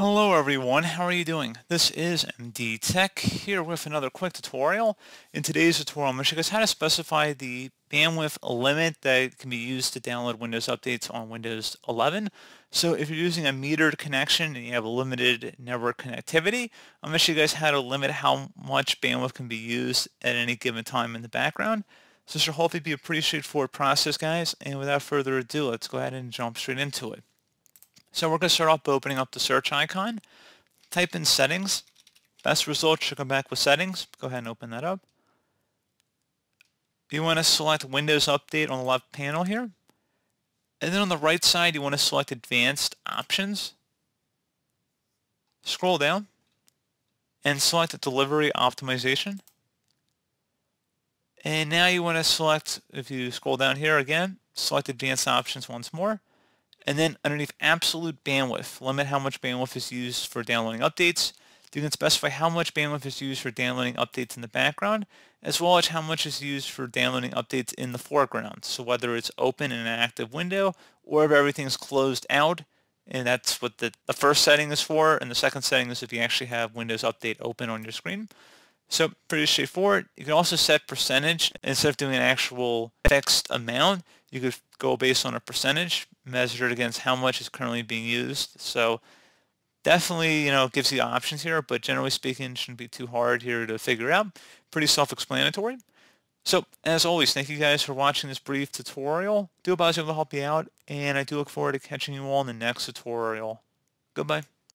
Hello everyone, how are you doing? This is MD Tech here with another quick tutorial. In today's tutorial, I'm going to show you guys how to specify the bandwidth limit that can be used to download Windows updates on Windows 11. So if you're using a metered connection and you have a limited network connectivity, I'm going to show you guys how to limit how much bandwidth can be used at any given time in the background. So this should hopefully be a pretty straightforward process, guys. And without further ado, let's go ahead and jump straight into it. So we're going to start off by opening up the search icon. Type in settings. Best result should come back with settings. Go ahead and open that up. You want to select Windows Update on the left panel here. And then on the right side, you want to select Advanced Options. Scroll down and select Delivery Optimization. And now you want to select, if you scroll down here again, select Advanced Options once more. And then underneath absolute bandwidth, limit how much bandwidth is used for downloading updates. You can specify how much bandwidth is used for downloading updates in the background, as well as how much is used for downloading updates in the foreground. So whether it's open in an active window or if everything's closed out, and that's what the, the first setting is for, and the second setting is if you actually have Windows Update open on your screen. So pretty straightforward. You can also set percentage. Instead of doing an actual fixed amount, you could go based on a percentage measured against how much is currently being used. So definitely, you know, it gives you options here, but generally speaking, shouldn't be too hard here to figure out. Pretty self-explanatory. So, as always, thank you guys for watching this brief tutorial. Do hope I was able to help you out, and I do look forward to catching you all in the next tutorial. Goodbye.